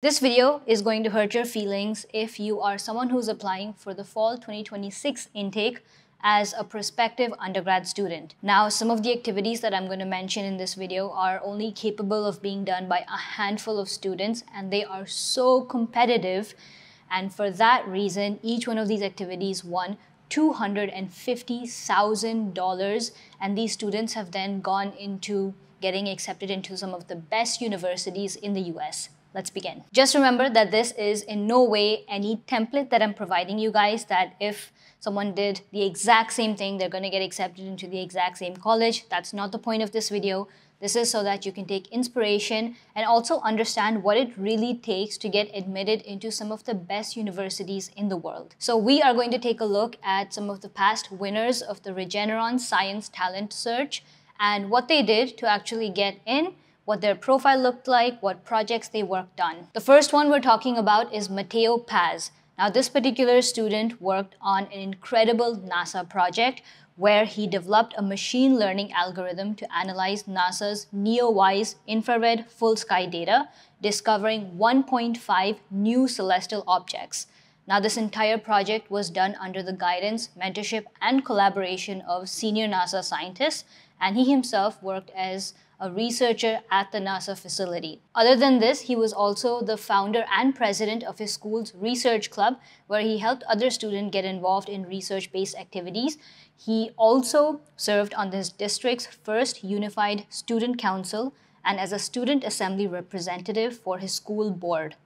This video is going to hurt your feelings if you are someone who's applying for the fall 2026 intake as a prospective undergrad student. Now, some of the activities that I'm going to mention in this video are only capable of being done by a handful of students and they are so competitive. And for that reason, each one of these activities won $250,000 and these students have then gone into getting accepted into some of the best universities in the US. Let's begin. Just remember that this is in no way any template that I'm providing you guys that if someone did the exact same thing, they're going to get accepted into the exact same college. That's not the point of this video. This is so that you can take inspiration and also understand what it really takes to get admitted into some of the best universities in the world. So we are going to take a look at some of the past winners of the Regeneron Science Talent Search and what they did to actually get in what their profile looked like, what projects they worked on. The first one we're talking about is Matteo Paz. Now, this particular student worked on an incredible NASA project where he developed a machine learning algorithm to analyze NASA's NEOWISE infrared full sky data, discovering 1.5 new celestial objects. Now, this entire project was done under the guidance, mentorship, and collaboration of senior NASA scientists, and he himself worked as a researcher at the NASA facility. Other than this, he was also the founder and president of his school's research club, where he helped other students get involved in research based activities. He also served on this district's first unified student council and as a student assembly representative for his school board.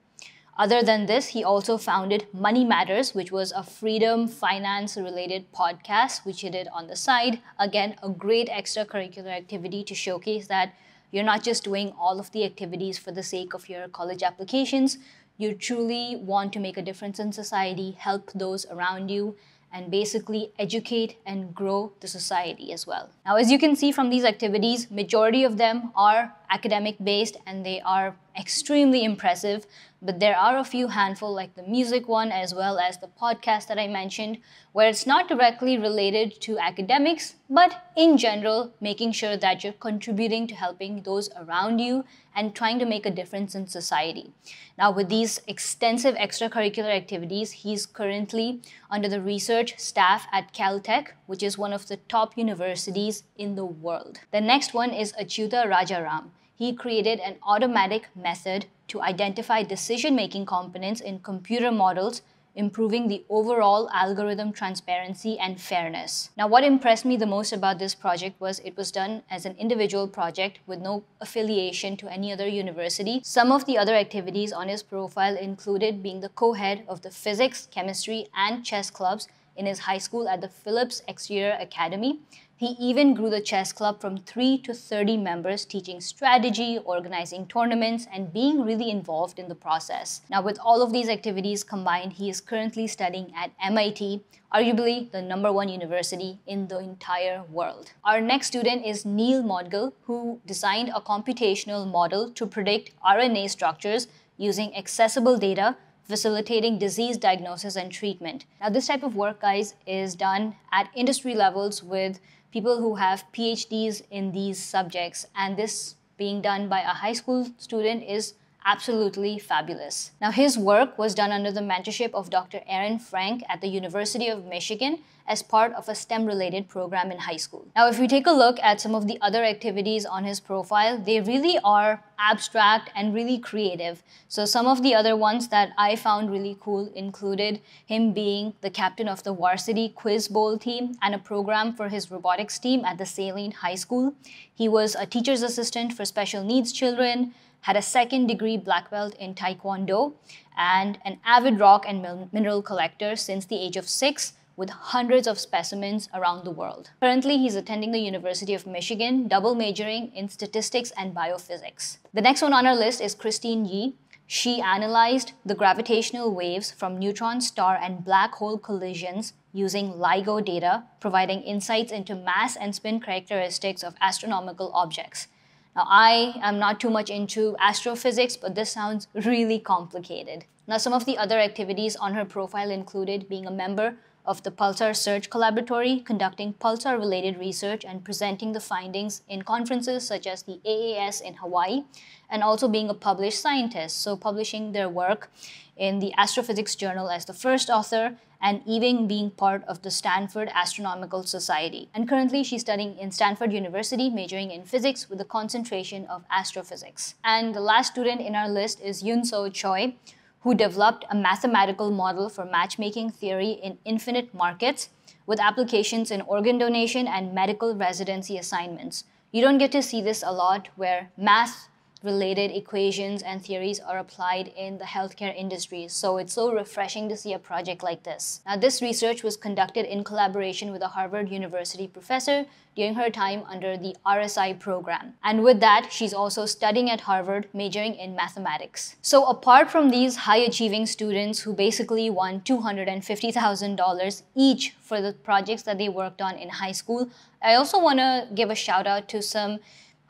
Other than this, he also founded Money Matters, which was a freedom finance related podcast, which he did on the side. Again, a great extracurricular activity to showcase that you're not just doing all of the activities for the sake of your college applications. You truly want to make a difference in society, help those around you, and basically educate and grow the society as well. Now, as you can see from these activities, majority of them are academic based and they are extremely impressive but there are a few handful like the music one as well as the podcast that I mentioned where it's not directly related to academics but in general making sure that you're contributing to helping those around you and trying to make a difference in society. Now with these extensive extracurricular activities he's currently under the research staff at Caltech which is one of the top universities in the world. The next one is Achyuta Rajaram he created an automatic method to identify decision-making components in computer models improving the overall algorithm transparency and fairness. Now, what impressed me the most about this project was it was done as an individual project with no affiliation to any other university. Some of the other activities on his profile included being the co-head of the physics, chemistry, and chess clubs in his high school at the Phillips Exeter Academy. He even grew the chess club from 3 to 30 members, teaching strategy, organizing tournaments, and being really involved in the process. Now, with all of these activities combined, he is currently studying at MIT, arguably the number one university in the entire world. Our next student is Neel Moudgal, who designed a computational model to predict RNA structures using accessible data facilitating disease diagnosis and treatment. Now, this type of work, guys, is done at industry levels with people who have PhDs in these subjects, and this being done by a high school student is absolutely fabulous. Now, his work was done under the mentorship of Dr. Aaron Frank at the University of Michigan as part of a STEM related program in high school. Now, if we take a look at some of the other activities on his profile, they really are abstract and really creative. So, some of the other ones that I found really cool included him being the captain of the varsity quiz bowl team and a program for his robotics team at the Saline High School. He was a teacher's assistant for special needs children had a second degree black belt in Taekwondo, and an avid rock and mineral collector since the age of six with hundreds of specimens around the world. Currently, he's attending the University of Michigan, double majoring in statistics and biophysics. The next one on our list is Christine Ye. She analyzed the gravitational waves from neutron star and black hole collisions using LIGO data, providing insights into mass and spin characteristics of astronomical objects. Now, I am not too much into astrophysics, but this sounds really complicated. Now, some of the other activities on her profile included being a member of the Pulsar Search Collaboratory, conducting Pulsar related research and presenting the findings in conferences such as the AAS in Hawaii, and also being a published scientist, so publishing their work in the Astrophysics Journal as the first author, and even being part of the Stanford Astronomical Society. And currently, she's studying in Stanford University, majoring in physics with a concentration of astrophysics. And the last student in our list is Yunseo Choi, who developed a mathematical model for matchmaking theory in infinite markets with applications in organ donation and medical residency assignments. You don't get to see this a lot where math related equations and theories are applied in the healthcare industry. So it's so refreshing to see a project like this. Now, this research was conducted in collaboration with a Harvard University professor during her time under the RSI program. And with that, she's also studying at Harvard, majoring in mathematics. So apart from these high achieving students who basically won $250,000 each for the projects that they worked on in high school, I also want to give a shout out to some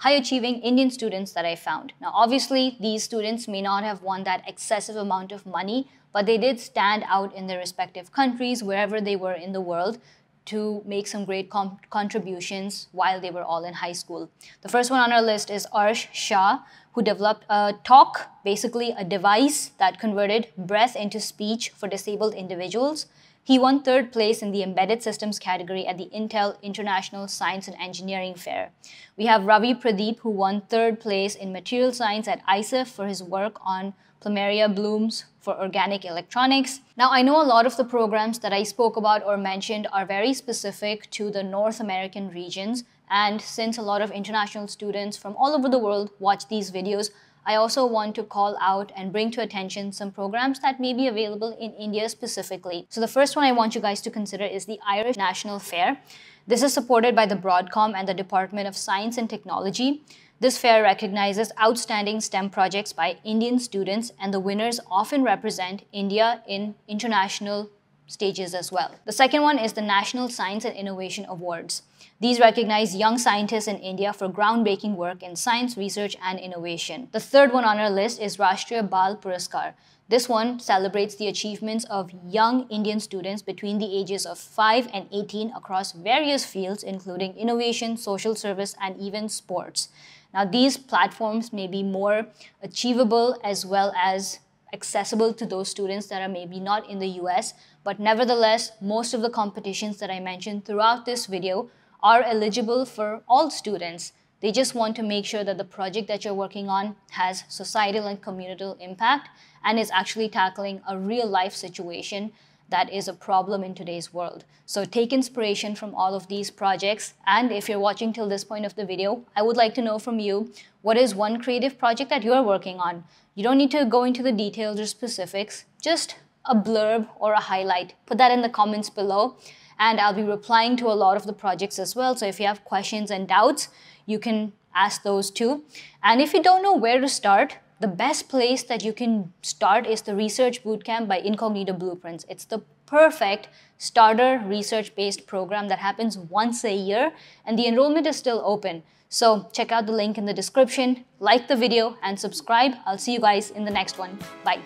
high achieving Indian students that I found. Now, obviously, these students may not have won that excessive amount of money, but they did stand out in their respective countries, wherever they were in the world, to make some great contributions while they were all in high school. The first one on our list is Arsh Shah, who developed a talk, basically a device that converted breath into speech for disabled individuals. He won third place in the Embedded Systems category at the Intel International Science and Engineering Fair. We have Ravi Pradeep, who won third place in Material Science at ISEF for his work on plumeria blooms for organic electronics. Now, I know a lot of the programs that I spoke about or mentioned are very specific to the North American regions, and since a lot of international students from all over the world watch these videos, I also want to call out and bring to attention some programs that may be available in India specifically. So the first one I want you guys to consider is the IRIS National Fair. This is supported by the Broadcom and the Department of Science and Technology. This fair recognizes outstanding STEM projects by Indian students and the winners often represent India in international stages as well. The second one is the National Science and Innovation Awards. These recognize young scientists in India for groundbreaking work in science, research, and innovation. The third one on our list is Rashtriya Bal Puraskar. This one celebrates the achievements of young Indian students between the ages of 5 and 18 across various fields, including innovation, social service, and even sports. Now, these platforms may be more achievable as well as accessible to those students that are maybe not in the US, but nevertheless, most of the competitions that I mentioned throughout this video are eligible for all students. They just want to make sure that the project that you're working on has societal and communal impact and is actually tackling a real life situation that is a problem in today's world. So take inspiration from all of these projects. And if you're watching till this point of the video, I would like to know from you, what is one creative project that you're working on? You don't need to go into the details or specifics, just a blurb or a highlight. Put that in the comments below and I'll be replying to a lot of the projects as well. So if you have questions and doubts, you can ask those too. And if you don't know where to start, the best place that you can start is the Research Bootcamp by Incognito Blueprints. It's the perfect starter research-based program that happens once a year and the enrollment is still open. So check out the link in the description, like the video and subscribe. I'll see you guys in the next one. Bye.